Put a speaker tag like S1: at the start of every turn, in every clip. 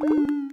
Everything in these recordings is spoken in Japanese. S1: you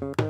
S1: Thank you.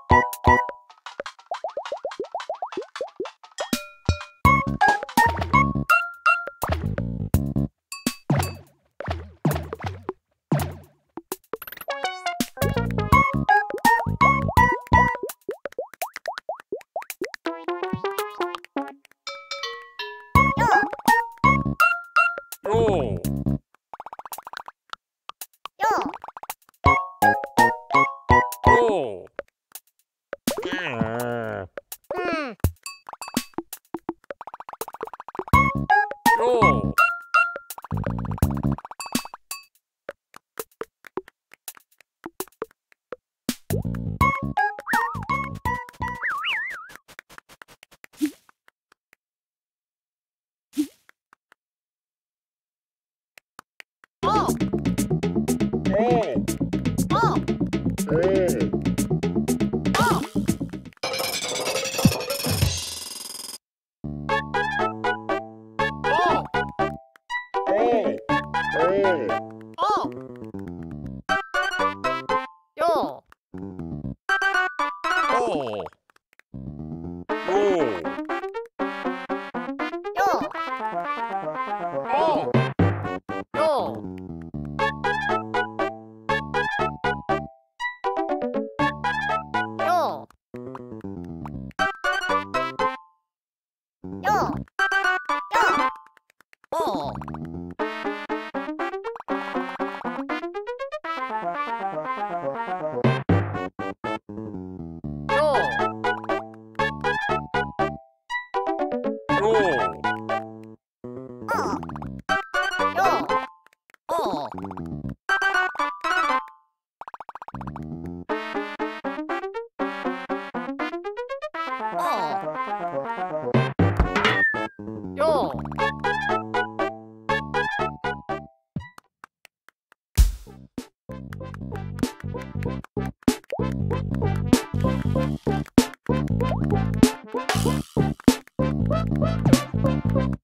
S1: Oh! Hey! Bye.